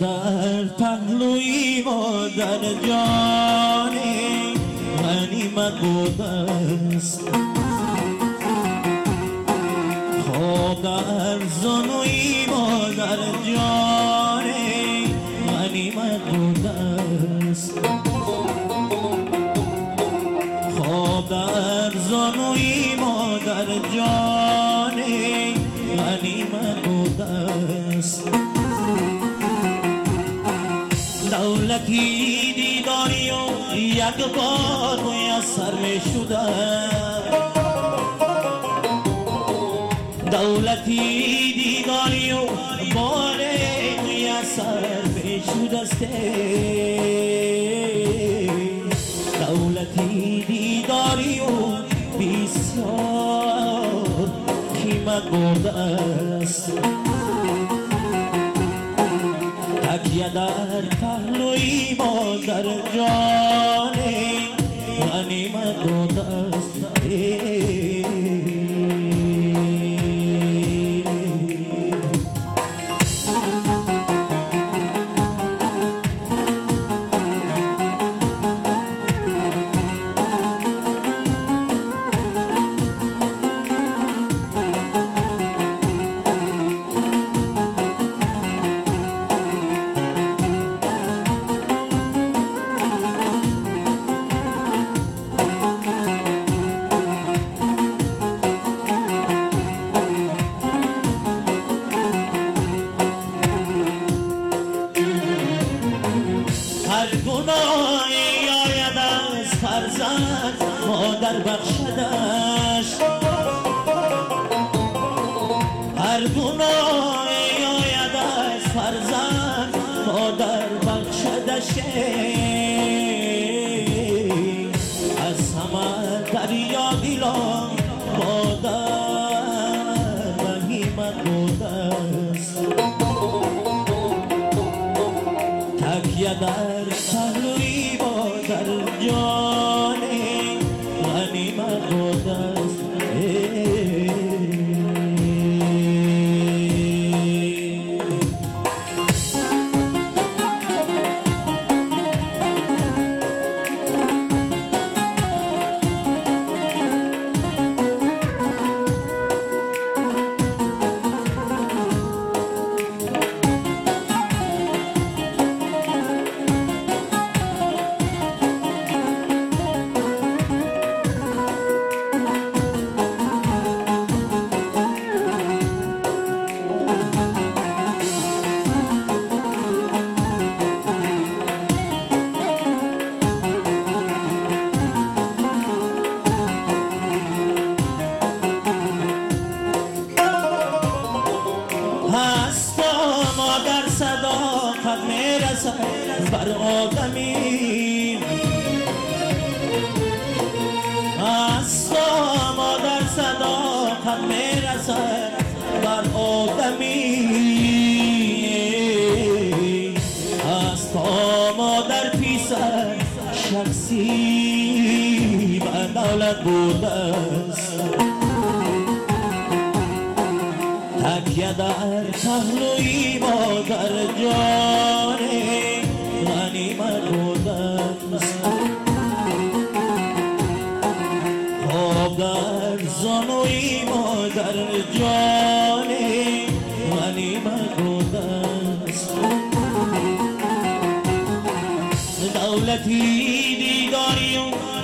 در پهلوی در جان غنیمت بود است. در زنوی در جان غنیمت بود است. خواب در زنوی در جان دولتی دیداری و یک بار میسر می شده. دولتی دیداری و بار میسر می شده دولتی دیداری و بسیار قیمت برده است. تکیه در پهلوی ما در جان غنیمت دست هر گناهی آید از فرزند مادر بخشدش. هر گناهی آید از فرزند مادر بخشدش. از همه دریا گیلان مادر بهیمت بوده است تکیه در غنیمت بر آدمی هست ما در صداقت می‌رسد بر آدمی هست ما در پیسر شخصی و دولت بوده است تکیه در پهلوی ما در جان غنیمت بود است دولتی دیداری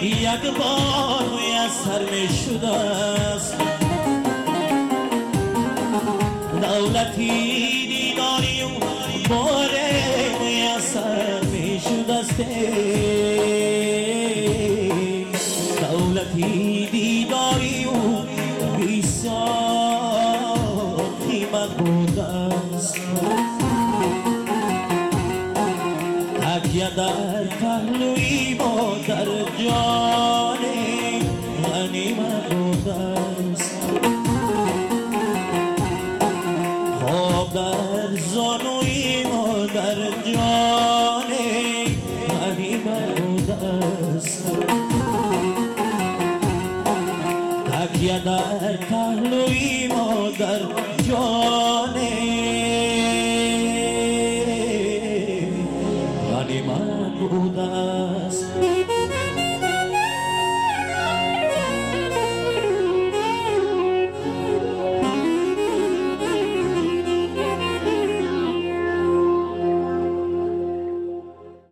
یک بار میسر می شده است دولتی تکیه در پهلوی ما در جان غنیمت بود است. خواب در زانوی ما در جان غنیمت بود است. تکیه در پهلوی ما در